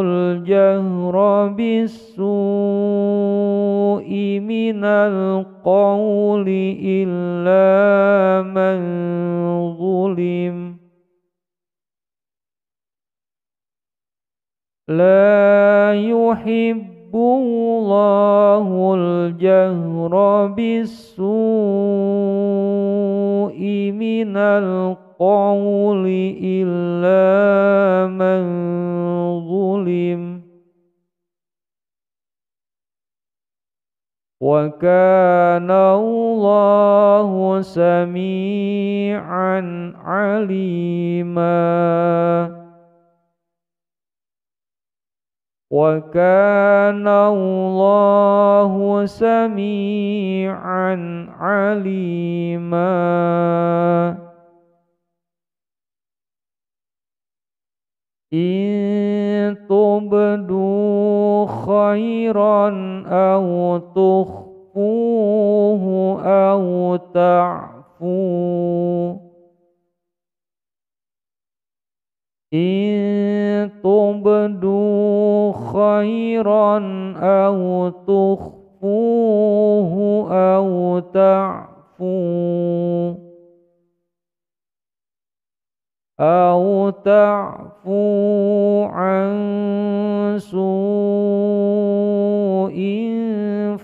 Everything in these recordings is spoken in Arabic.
الجهر بالسوء من القول إلا من ظلم. لا يحب الله الجهر بالسوء من القول إلا من وكان الله سميعا عليما. وكان الله سميعا عليما. إن تبدوا خيرا أو تخفوه أو تعفوا. إن تبدوا خيرا أو تخفوه أو تعفوا. أو تعفو عن سوء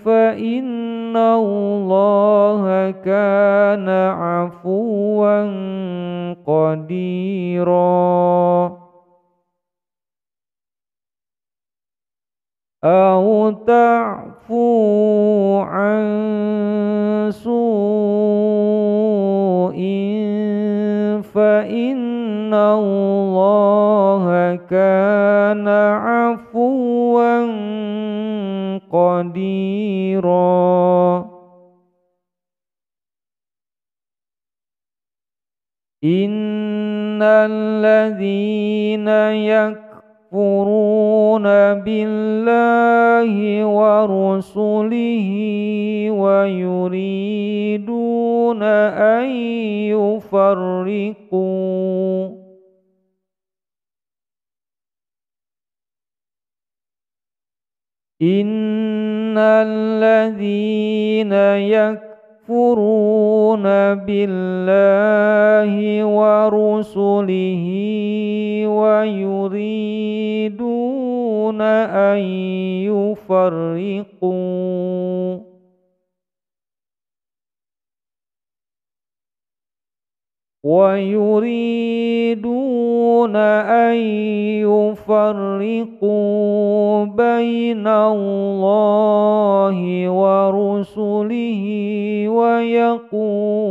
فإن الله كان عفوا قديرا. أو تعفو عن سوء فإن الله كان عفوا قديرا. إن الذين يكفرون بالله ورسله ويريدون أن يفرقوا. إن الذين يكفرون بالله ورسله ويريدون أن يفرقوا ويريدون أن يفرقوا بين الله ورسله ويقولون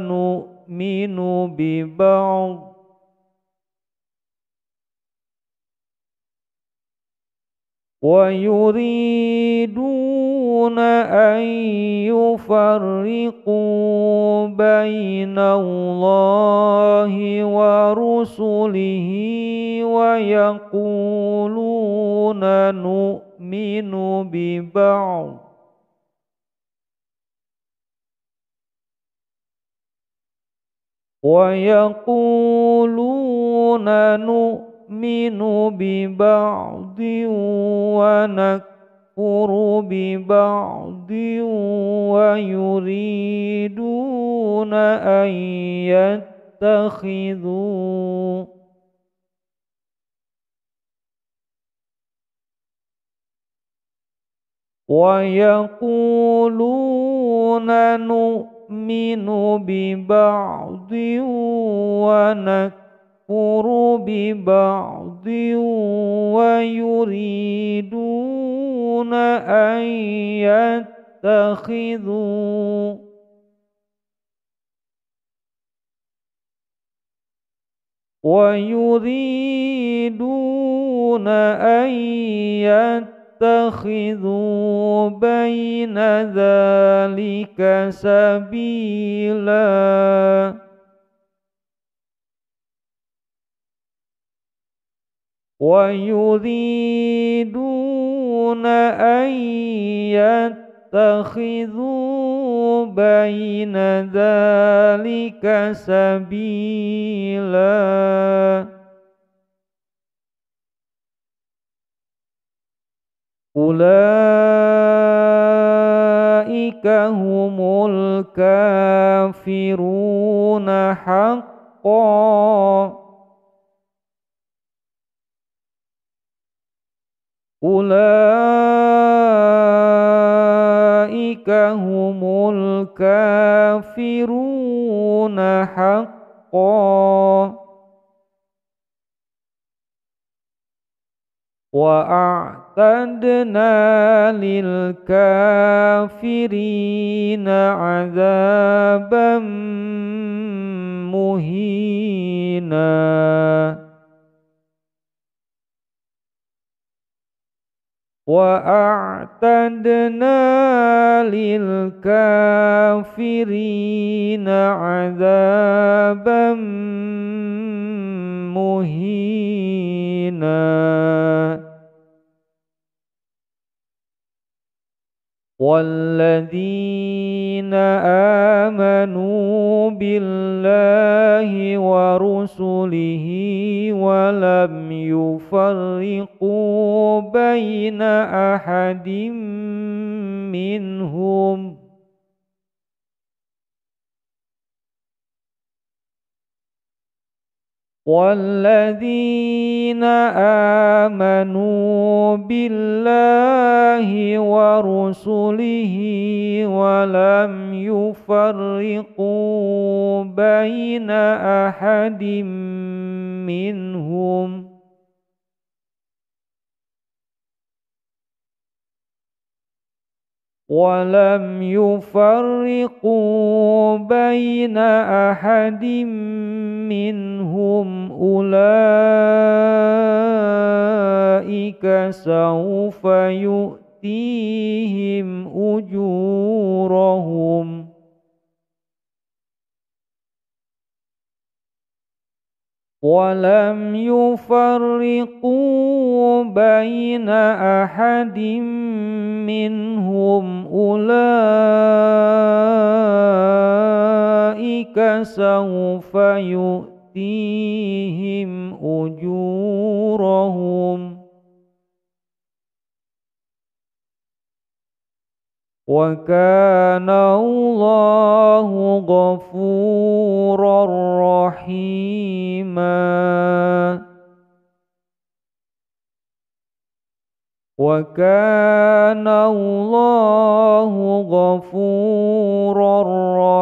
نؤمن ببعض ويريدون أن يفرقوا بين الله ورسله ويقولون نؤمن ببعض. ويقولون نؤمن نؤمن ببعض ونكفر ببعض ويريدون أن يتخذوا ويقولون نؤمن ببعض ونكفر يكفر ببعض ويريدون أن يتخذوا ويريدون أن يتخذوا بين ذلك سبيلا ويريدون أن يتخذوا بين ذلك سبيلا. أولئك هم الكافرون حقا. أولئك هم الكافرون حقا. وأعتدنا للكافرين عذابا مهينا. وأعتدنا للكافرين عذابا مهينا والذين آمنوا بالله ورسله ولم يفرقوا بين أحد منهم والذين آمنوا بالله ورسله ولم يفرقوا بين أحد منهم ولم يفرقوا بين أحد منهم أولئك سوف يؤتيهم أجورهم ولم يفرقوا بين أحد منهم أولئك سوف يؤتيهم أجورهم وكان الله غفورا رحيما وكان الله غفورا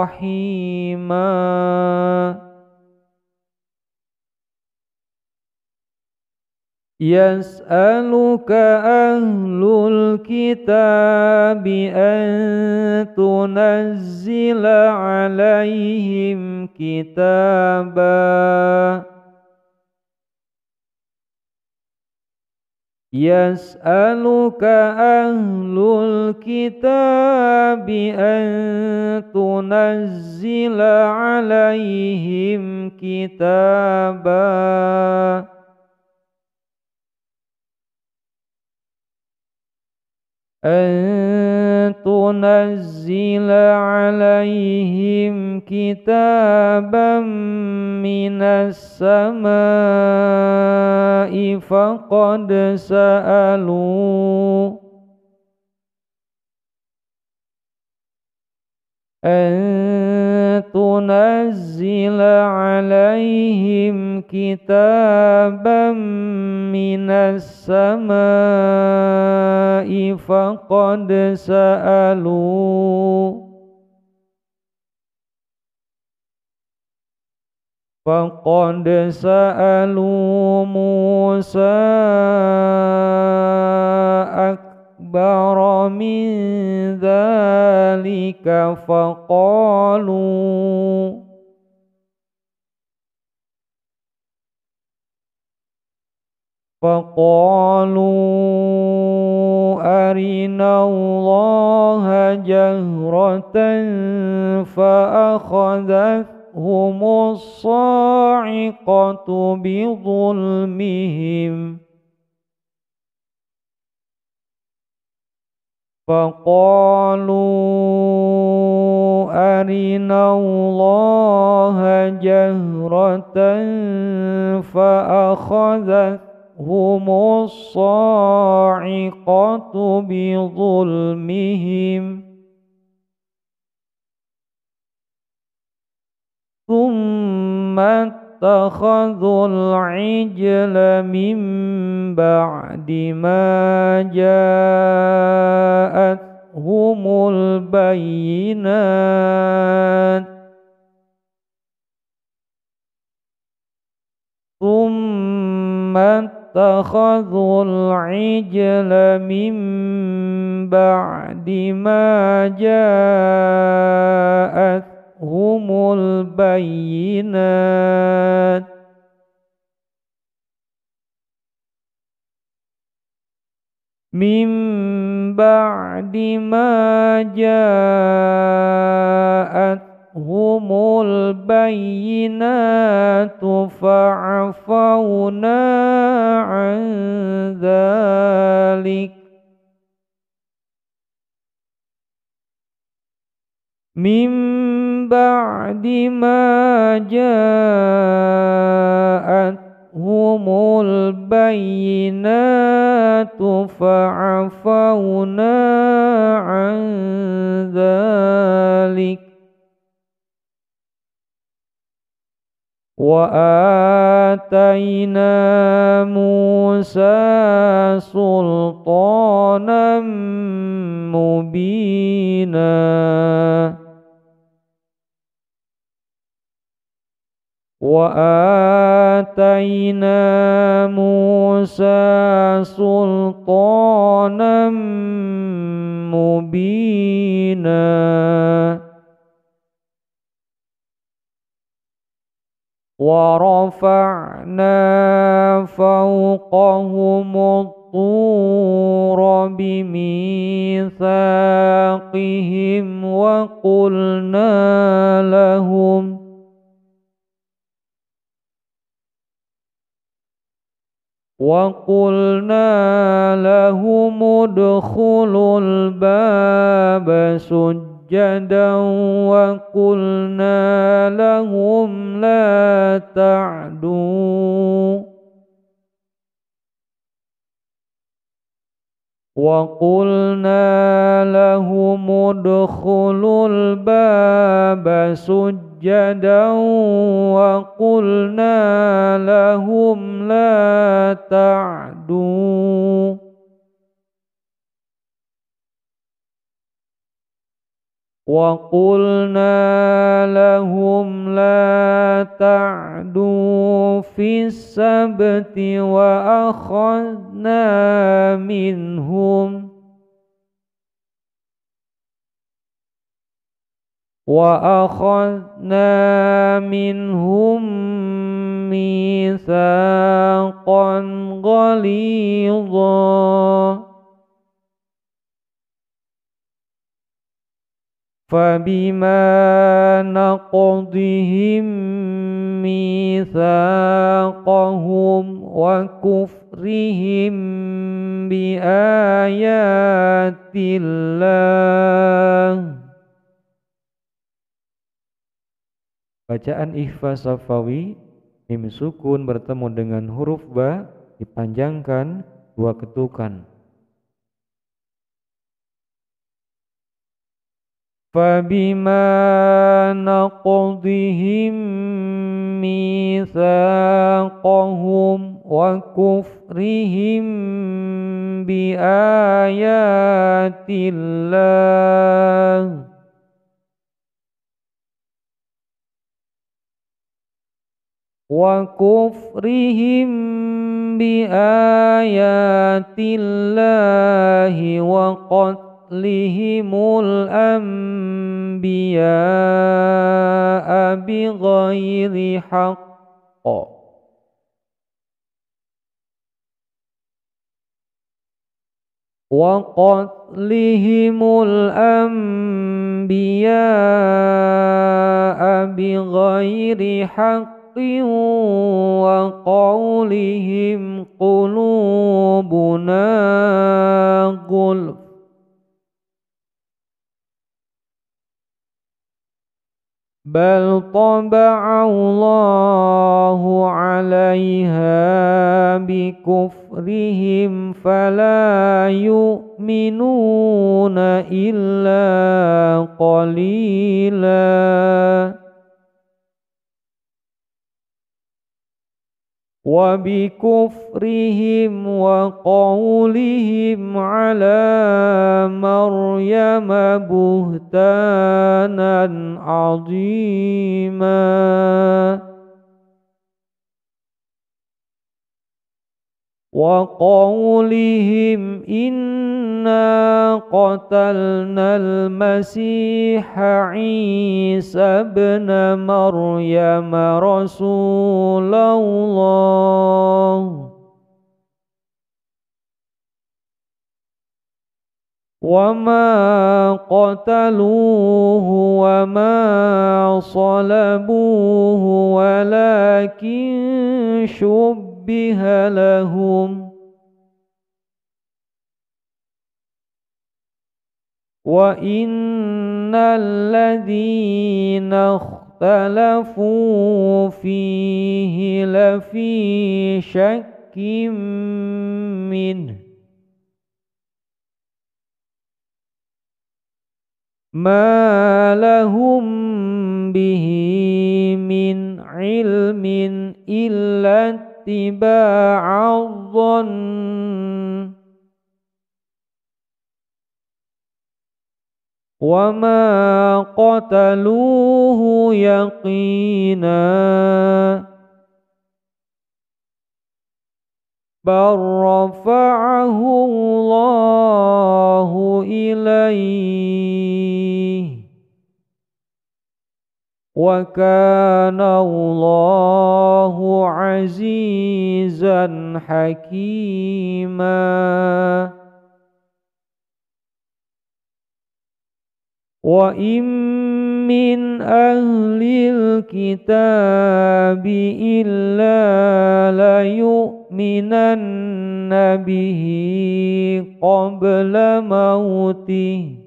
رحيما. يسألك أهل الكتاب أن تنزل عليهم كتابا يسألك أهل الكتاب أن تنزل عليهم كتابا. أن تنزل عليهم كتابا من السماء فقد سألوا. أن تنزل عليهم كتابا من السماء فقد سألوا فقد سألوا موسى أكبر من ذلك فقالوا فقالوا أرنا الله جهرة فأخذتهم الصاعقة بظلمهم فقالوا أرنا الله جهرة فأخذتهم الصاعقة بظلمهم. ثم اتخذوا العجل من بعد ما جاءتهم البينات. ثم اتخذوا العجل من بعد ما جاءت هم البينات. من بعد ما جاءتهم البينات فعفونا عن ذلك. من بعد ما جاءتهم البينات فعفونا عن ذلك وآتينا موسى سلطانا مبينا وآتينا موسى سلطانا مبينا. ورفعنا فوقهم الطور بميثاقهم وقلنا لهم وقلنا لهم ادخلوا الباب سجدا وقلنا لهم لا تعدوا. وقلنا لهم ادخلوا الباب سجدا وقلنا لهم لا تعدوا وقلنا لهم لا تعدوا في السبت وأخذنا منهم. وأخذنا منهم ميثاقا غليظا فبما نقضهم ميثاقهم وكفرهم بآيات الله Bacaan ikhfa safawi mim sukun bertemu dengan huruf ba dipanjangkan dua ketukan. فبما نقضهم ميثاقهم وكفرهم بآيات الله وكفرهم بآيات الله وقتلهم الأنبياء بغير حق. وقتلهم الأنبياء بغير حق. وقولهم قلوبنا غلف. بل طبع الله عليها بكفرهم فلا يؤمنون إلا قليلاً. وبكفرهم وقولهم على مريم بهتانا عظيما. وقولهم إنا قتلنا المسيح عيسى ابن مريم رسول الله. وما قتلوه وما صلبوه ولكن شب شبه لهم. وإن الذين اختلفوا فيه لفي شك منه ما لهم به من علم إلا اتباع الظن وما قتلوه يقينا بل رفعه الله إليه وكان الله عزيزا حكيما وإن من أهل الكتاب إلا ليؤمنن به قبل موته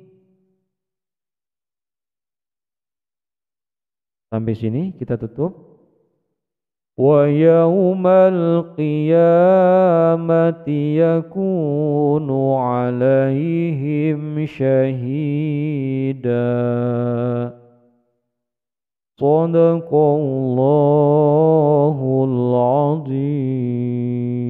Sampai sini kita tutup. ويوم القيامة يكون عليهم شهيدا. صدق الله العظيم.